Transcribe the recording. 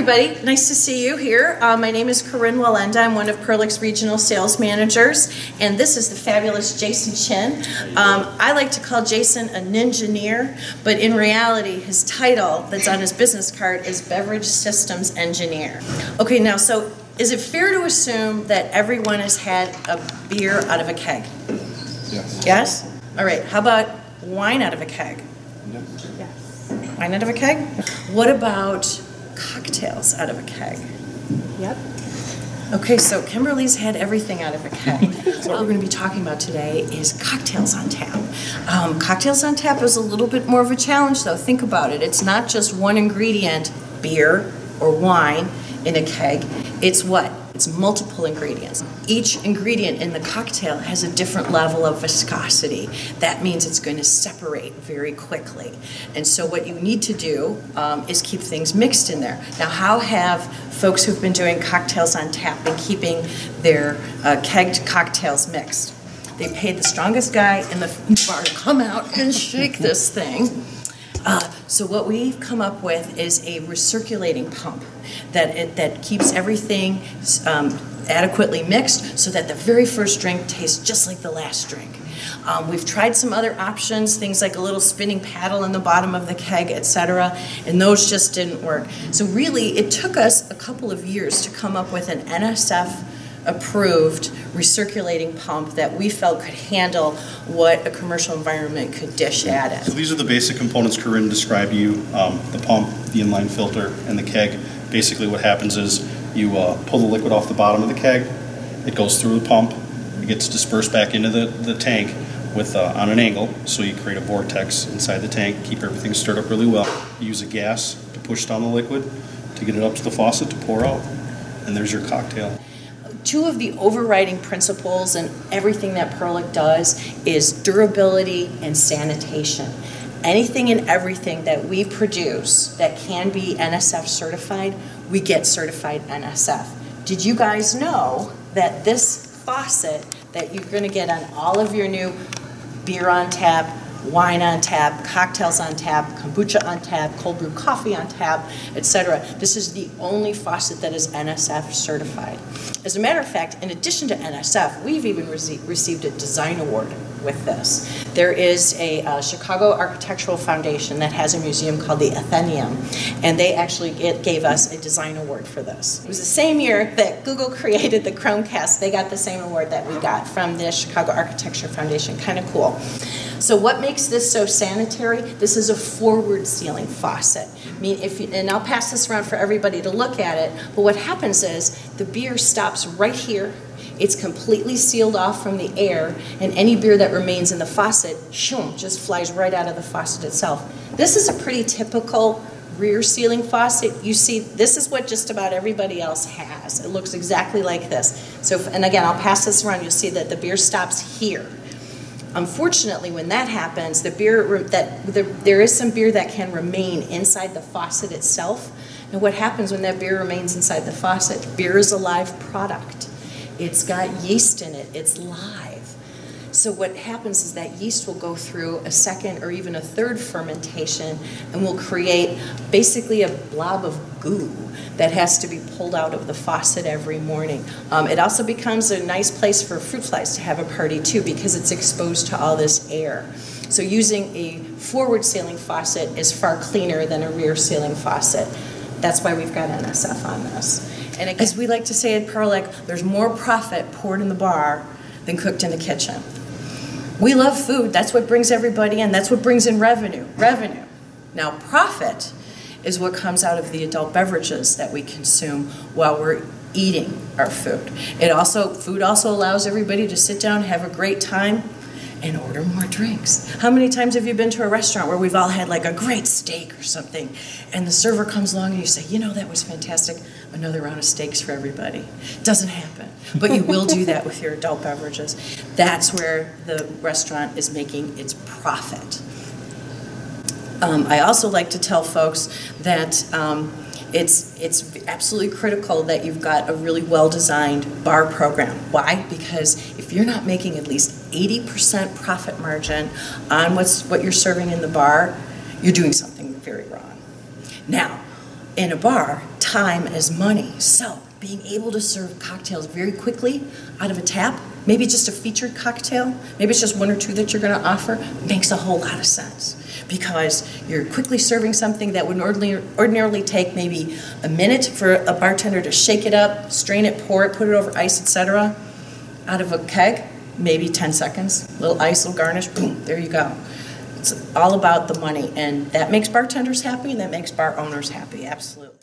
everybody. Nice to see you here. Uh, my name is Corinne Walenda. I'm one of Perlick's regional sales managers, and this is the fabulous Jason Chin. Um, I like to call Jason a ninja but in reality, his title that's on his business card is Beverage Systems Engineer. Okay, now, so is it fair to assume that everyone has had a beer out of a keg? Yes. Yes? All right, how about wine out of a keg? Yes. Wine out of a keg? What about cocktails out of a keg. Yep. Okay, so Kimberly's had everything out of a keg. so what we're going to be talking about today is cocktails on tap. Um, cocktails on tap is a little bit more of a challenge, though. Think about it. It's not just one ingredient, beer or wine, in a keg. It's what? It's multiple ingredients. Each ingredient in the cocktail has a different level of viscosity. That means it's going to separate very quickly. And so what you need to do um, is keep things mixed in there. Now, how have folks who've been doing cocktails on tap been keeping their uh, kegged cocktails mixed? They paid the strongest guy in the bar to come out and shake this thing. Uh, so what we've come up with is a recirculating pump that it, that keeps everything um, adequately mixed so that the very first drink tastes just like the last drink. Um, we've tried some other options, things like a little spinning paddle in the bottom of the keg, etc., and those just didn't work. So really, it took us a couple of years to come up with an NSF approved recirculating pump that we felt could handle what a commercial environment could dish at it. So these are the basic components Corinne described to you, um, the pump, the inline filter, and the keg. Basically what happens is you uh, pull the liquid off the bottom of the keg, it goes through the pump, it gets dispersed back into the, the tank with uh, on an angle, so you create a vortex inside the tank, keep everything stirred up really well. You use a gas to push down the liquid to get it up to the faucet to pour out, and there's your cocktail two of the overriding principles in everything that Perlick does is durability and sanitation. Anything and everything that we produce that can be NSF certified, we get certified NSF. Did you guys know that this faucet that you're going to get on all of your new beer on tap, wine on tap, cocktails on tap, kombucha on tap, cold brew coffee on tap, etc. This is the only faucet that is NSF certified. As a matter of fact, in addition to NSF, we've even rece received a design award with this. There is a uh, Chicago Architectural Foundation that has a museum called the Athenaeum, and they actually gave us a design award for this. It was the same year that Google created the Chromecast. They got the same award that we got from the Chicago Architecture Foundation. Kind of cool. So what makes this so sanitary? This is a forward sealing faucet. I mean, if you, and I'll pass this around for everybody to look at it, but what happens is the beer stops right here it's completely sealed off from the air, and any beer that remains in the faucet, shoom, just flies right out of the faucet itself. This is a pretty typical rear sealing faucet. You see, this is what just about everybody else has. It looks exactly like this. So, and again, I'll pass this around. You'll see that the beer stops here. Unfortunately, when that happens, the beer that the, there is some beer that can remain inside the faucet itself. And what happens when that beer remains inside the faucet? Beer is a live product. It's got yeast in it. It's live. So what happens is that yeast will go through a second or even a third fermentation and will create basically a blob of goo that has to be pulled out of the faucet every morning. Um, it also becomes a nice place for fruit flies to have a party too because it's exposed to all this air. So using a forward sealing faucet is far cleaner than a rear sealing faucet. That's why we've got NSF on this. And as we like to say at Perlick, there's more profit poured in the bar than cooked in the kitchen. We love food. That's what brings everybody in. That's what brings in revenue. Revenue. Now, profit is what comes out of the adult beverages that we consume while we're eating our food. It also food also allows everybody to sit down, have a great time, and order more drinks. How many times have you been to a restaurant where we've all had like a great steak or something, and the server comes along and you say, you know, that was fantastic, another round of steaks for everybody? Doesn't happen. But you will do that with your adult beverages. That's where the restaurant is making its profit. Um, I also like to tell folks that um, it's, it's absolutely critical that you've got a really well-designed bar program. Why? Because if you're not making at least 80% profit margin on what's, what you're serving in the bar, you're doing something very wrong. Now, in a bar, time is money. So being able to serve cocktails very quickly out of a tap, maybe just a featured cocktail, maybe it's just one or two that you're going to offer, makes a whole lot of sense because you're quickly serving something that would ordinarily, ordinarily take maybe a minute for a bartender to shake it up, strain it, pour it, put it over ice, etc. Out of a keg, maybe 10 seconds, little ice, little garnish, boom, there you go. It's all about the money, and that makes bartenders happy, and that makes bar owners happy, absolutely.